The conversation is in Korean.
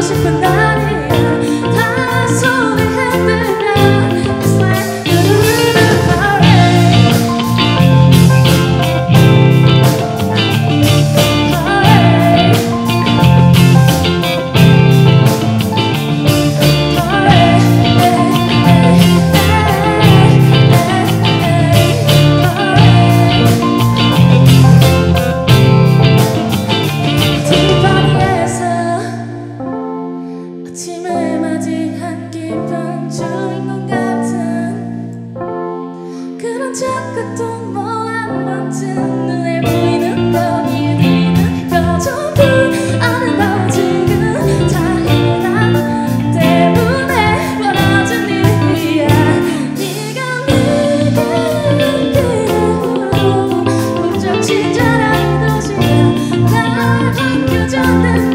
worship 아침을 맞이한 기분 좋은 것 같은 그런 착각도 뭐한 번쯤 눈에 보이는 거기는 거저도 아름다운 지금 그 차이나 때문에 벌어진 일이야. 네가 내게 그리고 무척 친절한 도시야. 날 안겨줬는